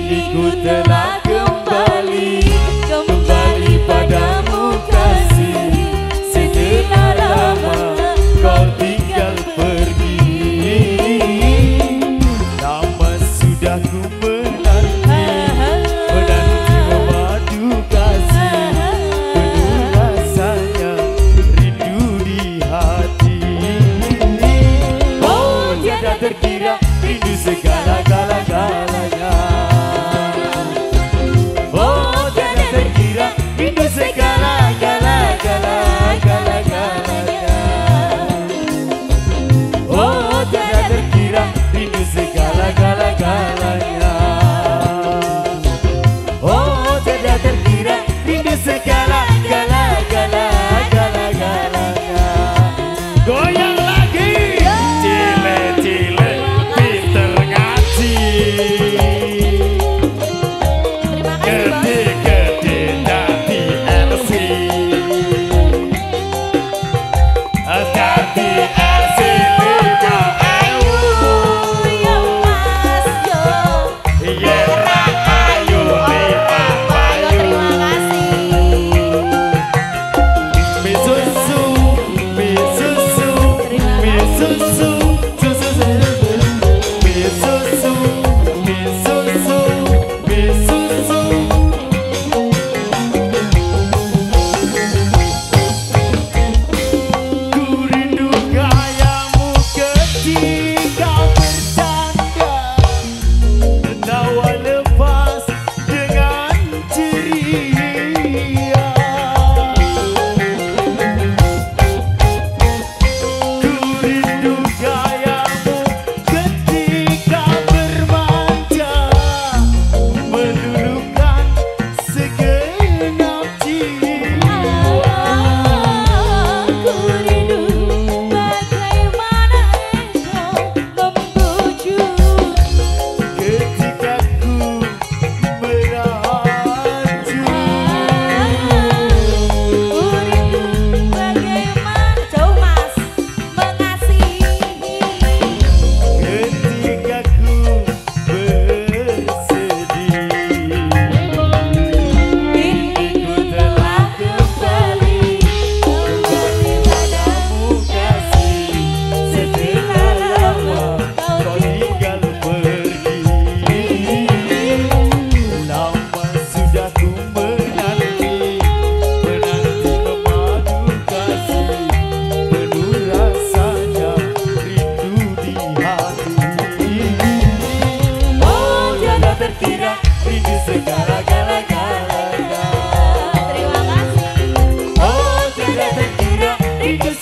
Kini ku telah Kembali